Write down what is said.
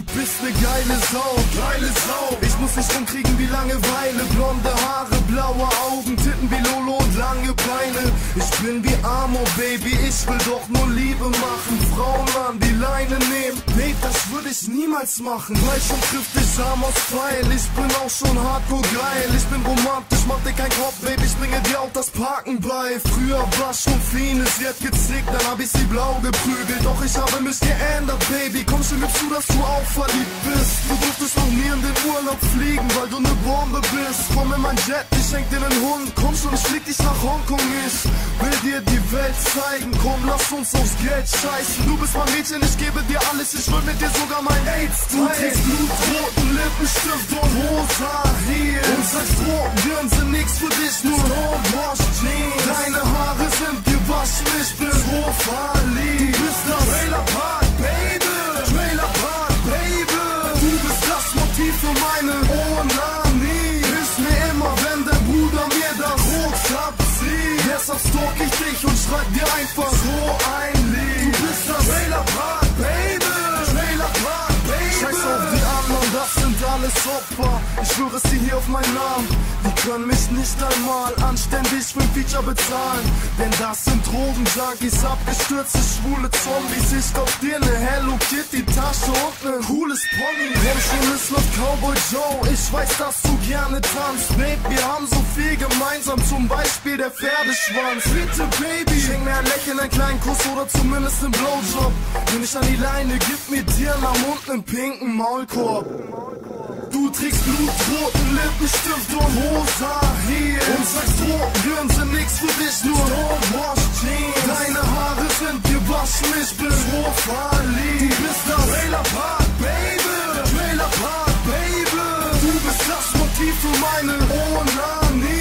bist ne geile Sau, geile Sau. Ich muss nicht rumkriegen wie Langeweile, blonde Haare, blaue Augen, Titten wie Lolo und lange Beine. Ich bin wie Amo, Baby, ich will doch nur Liebe machen. Frauen an die Leine nehmen, nee, das würde ich niemals machen. Weil schon trifft dich Arm aus Pfeil, ich bin auch schon hardcore geil. Ich bin romantisch, mach dir kein Kopf, Baby, ich bringe dir auch das Parken bei. Früher war schon Finis, sie hat gezickt, dann hab ich sie blau geprügelt. Doch ich habe mich geändert, Baby, komm schon mit zu, dass du auch verliebt bist. Du durftest noch nie in den Urlaub fliegen, weil du ne Bombe bist. Komm in mein Jet, ich schenk dir nen Hund. Komm schon, ich flieg dich nach Hongkong, ich will dir die Welt zeigen. Komm, lass uns aufs Geld scheißen. Du bist mein Mädchen, ich gebe dir alles. Ich will mit dir sogar mein AIDS teilen. Du trägst blutroten Lippenstift und rosa Heel. Und sagst, Drogen sind nix für dich, nur Homewash Jeans. Deine Haare sind gewaschen, ich bin so verliebt. Opfer. Ich schwöre sie hier auf meinen Namen. Die können mich nicht einmal anständig für ein Feature bezahlen. Denn das sind Drogenjunkies, abgestürzte schwule Zombies. Ich kauf dir ne Hello Kitty Tasche und ne cooles Pony. Es läuft Cowboy Joe. Ich weiß, dass du gerne tanzt. Babe, wir haben so viel gemeinsam. Zum Beispiel der Pferdeschwanz. Bitte, Baby, schenk mir ein Lächeln, einen kleinen Kuss oder zumindest einen Blowjob. Wenn ich an die Leine, gib mir dir am Mund nen pinken Maulkorb. Blutroten Lippenstift und rosa Heel Und sagst, Drogen sind nix für dich, nur Homewash Jeans. Deine Haare sind gewaschen, ich bin so verliebt Du bist das Trailer Park, Baby. Trailer Park, Baby. Du bist das Motiv für meine Onanie